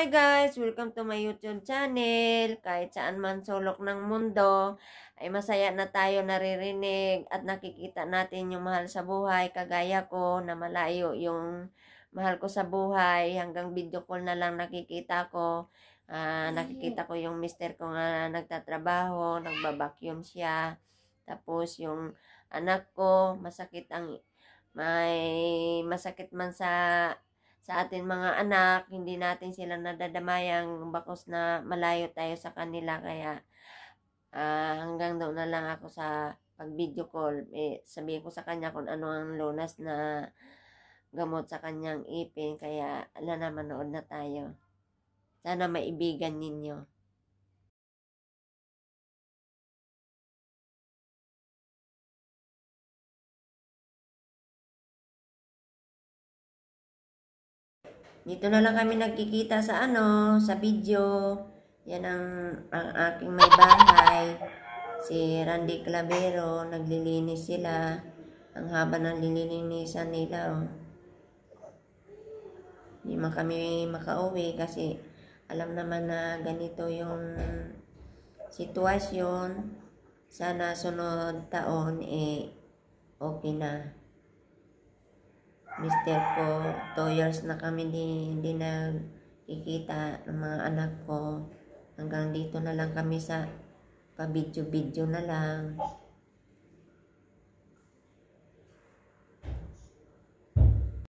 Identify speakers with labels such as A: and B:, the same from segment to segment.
A: Hi guys! Welcome to my YouTube channel. Kahit saan man sulok ng mundo, ay masaya na tayo naririnig at nakikita natin yung mahal sa buhay. Kagaya ko na malayo yung mahal ko sa buhay. Hanggang video call na lang nakikita ko. Ah, nakikita ko yung mister ko nga nagtatrabaho, nagbabakyum siya. Tapos yung anak ko, masakit ang may masakit man sa sa ating mga anak, hindi natin sila nadadamayang bakos na malayo tayo sa kanila. Kaya uh, hanggang doon na lang ako sa pag-video call. Eh, sabihin ko sa kanya kung ano ang lunas na gamot sa kanyang ipin. Kaya ala na manood na tayo. Sana maibigan ninyo. Dito na lang kami nagkikita sa ano, sa video. Yan ang, ang aking may bahay. Si Randy Clavero, naglilinis sila. Ang haba ng lilinisan nila. Oh. Hindi man kami makauwi kasi alam naman na ganito yung sitwasyon. Sana sunod taon eh okay na mister ko, 2 years na kami di, hindi nagkikita ng mga anak ko. Hanggang dito na lang kami sa pa-video-video na lang.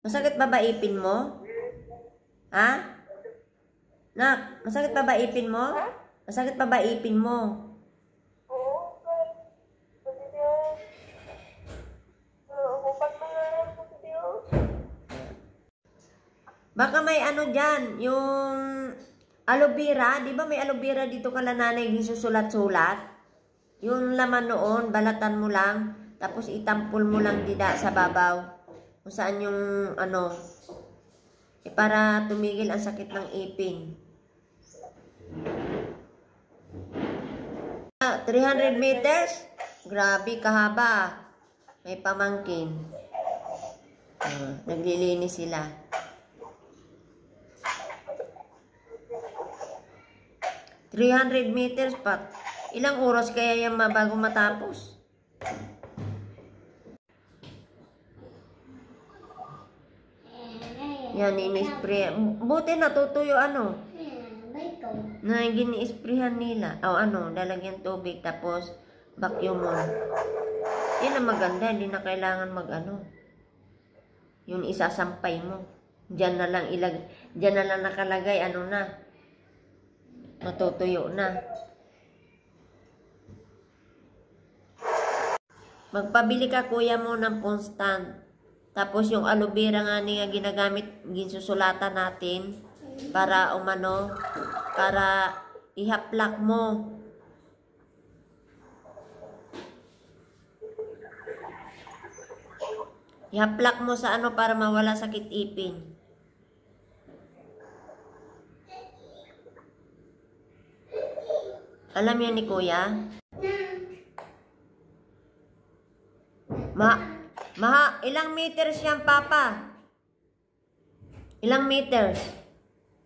A: Masakit ba ba ipin mo? Ha? Nak, masakit pa ba ipin mo? Masakit pa ba ipin mo? Baka may ano dyan, yung aloe vera, di ba may aloe vera dito kala nanay susulat-sulat? Yung laman noon, balatan mo lang, tapos itampol mo lang dida sa babaw. Kung saan yung ano, eh, para tumigil ang sakit ng ipin. 300 meters? Grabe, kahaba. May pamangkin. Uh, naglilinis sila. 300 meters pa. Ilang oras kaya yan bago matapos? Yan, ini-spray. Buti natutuyo ano? Na gini-sprayhan nila. O ano, lalagyan tubig tapos vacuum mo. Yan ang maganda, hindi na kailangan mag ano. Yung isasampay mo. Diyan na lang ilag, diyan na lang nakalagay ano na matutuyo na. Magpabili ka kuya mo ng constant. Tapos yung aloe vera nga niya ginagamit, ginsusulatan natin para umano, para ihaplak mo. Ihaplak mo sa ano para mawala sakit ipin. Alam yan ni Kuya? Ma, ma, ilang meters yan, Papa? Ilang meters?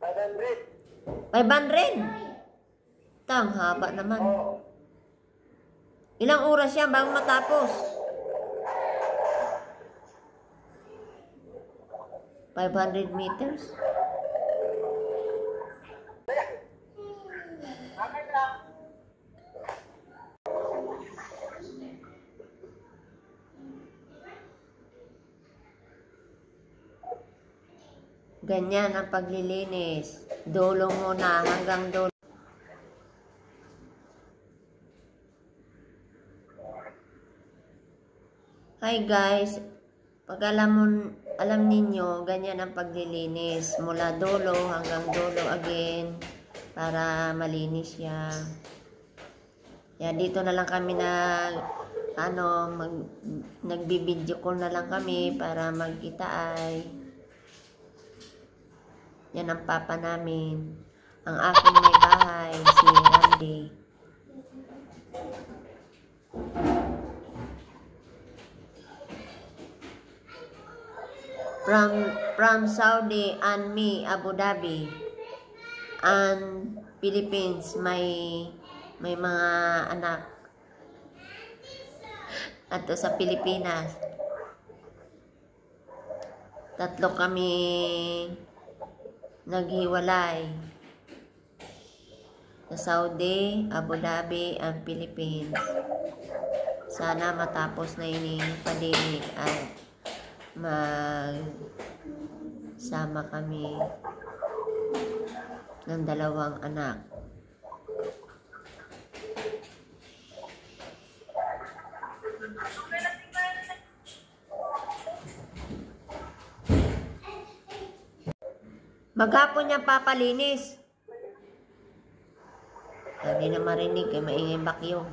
A: 500. 500? Tang, haba naman. Ilang oras yan bago matapos? 500 meters? Ganyan ang paglilinis. Dulo muna hanggang dulo. Hi guys, pag alam, mo, alam ninyo, ganyan ang paglilinis. Mula dulo hanggang dulo again para malinis siya. Yan, dito na lang kami na ano, mag, nagbibideo call na lang kami para magkita ay yan ang papa namin. Ang aking may bahay, si Randy. From, from Saudi and me, Abu Dhabi. and Philippines may may mga anak at sa Pilipinas tatlo kami naghiwalay sa Saudi, Abu Dhabi, and Philippines. Sana matapos na yung pandemic at magsama kami ng dalawang anak. Maghapon niya papalinis. Hindi na marinig kay maingay bakyo.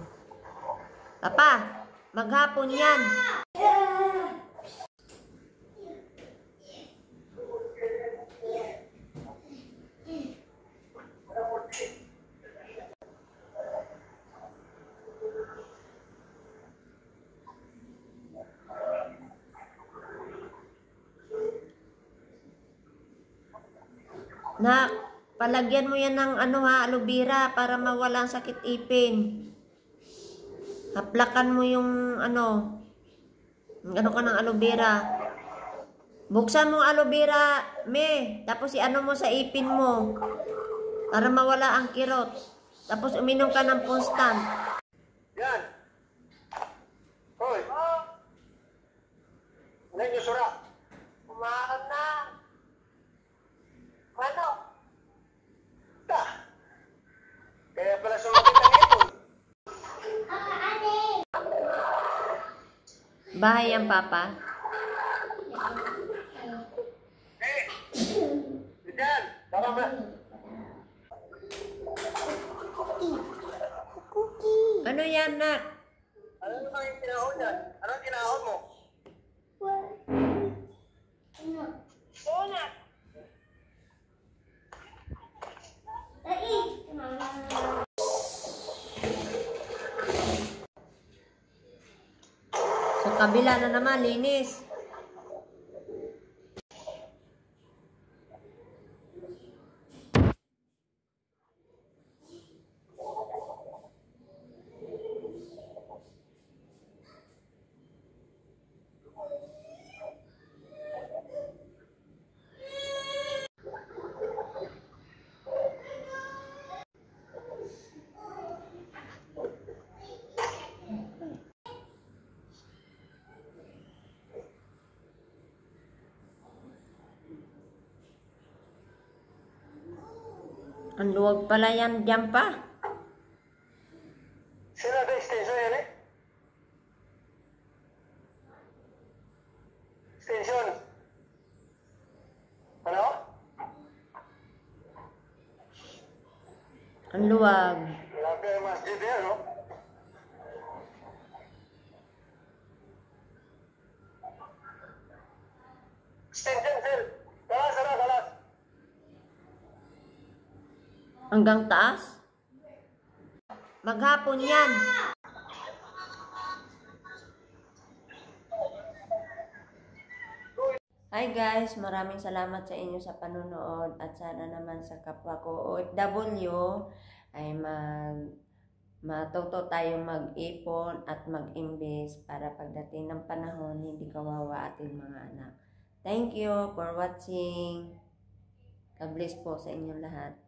A: Papa, maghapon yan. Nak, palagyan mo yan ng ano ha, aloe vera para mawala ang sakit ipin. Haplakan mo yung ano, ano ka ng aloe vera. Buksan mo aloe vera, me. Tapos i-ano mo sa ipin mo. Para mawala ang kirot. Tapos uminom ka ng constant.
B: Yan. Hoy. Ano yung sura?
A: Umakan na. Ano?
B: Ta. Kaya pala sumakit ang ipon.
A: Bahay ang papa.
B: Eh. Diyan. Tama ba?
A: Ano yan, nak?
B: Ano yung tinahon yan? Ano ang tinahon mo?
C: Donut.
A: Sa kabila na naman, linis. Ang luwag pala yan dyan pa.
B: Sila ba extension yan eh? Extension. Ano?
A: Ang luwag.
B: Grabe ang masjid yan, no? Extension, sir.
A: Hanggang taas. Maghapon yan. Hi guys, maraming salamat sa inyo sa panonood at sana naman sa kapwa ko OFW ay mag matuto tayong mag-ipon at mag-invest para pagdating ng panahon hindi kawawa ating mga anak. Thank you for watching. God bless po sa inyong lahat.